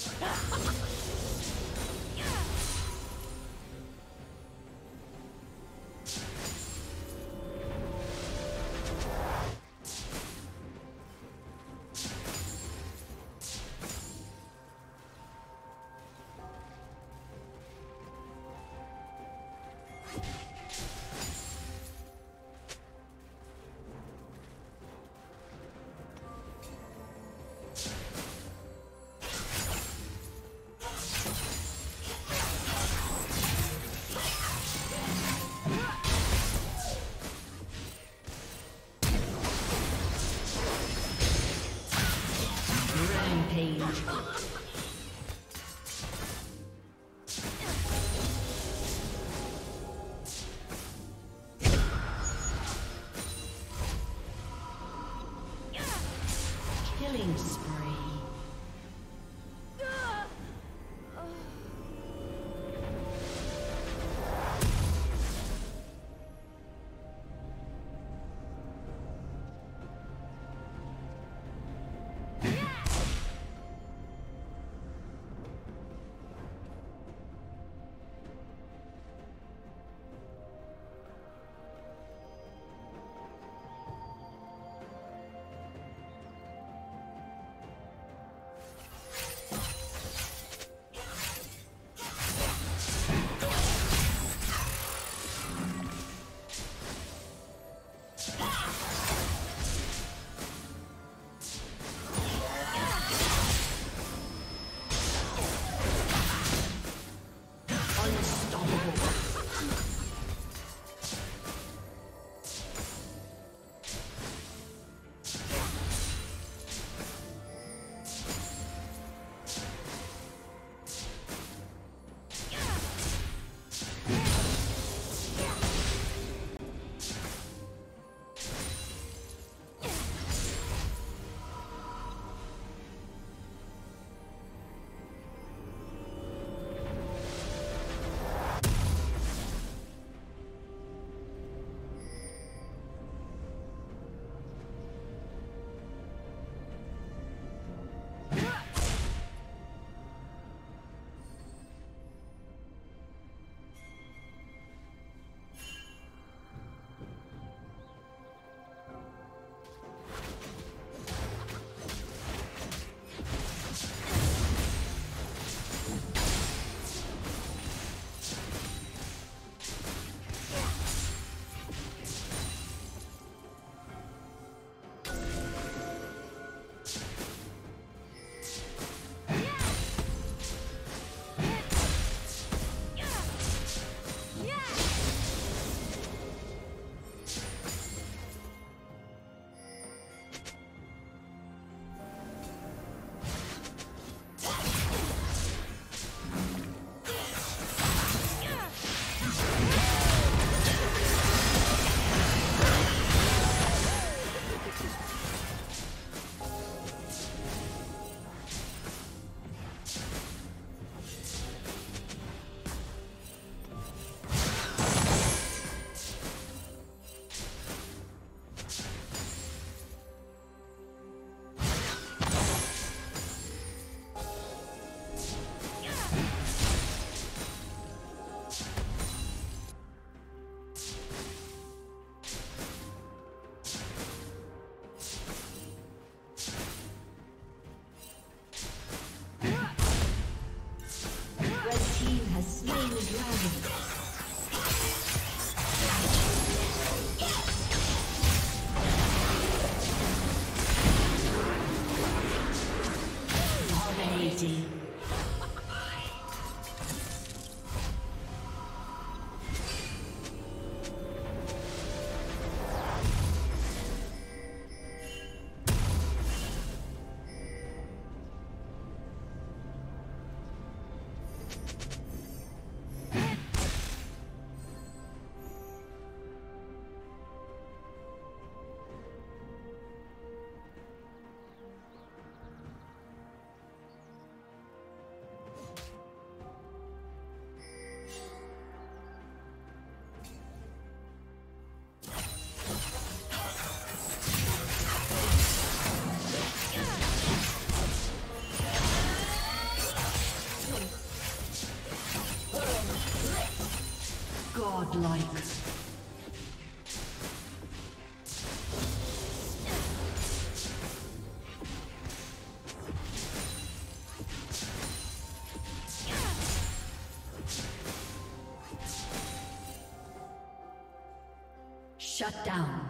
Ha ha ha! Rampage. Godlike. Shut down.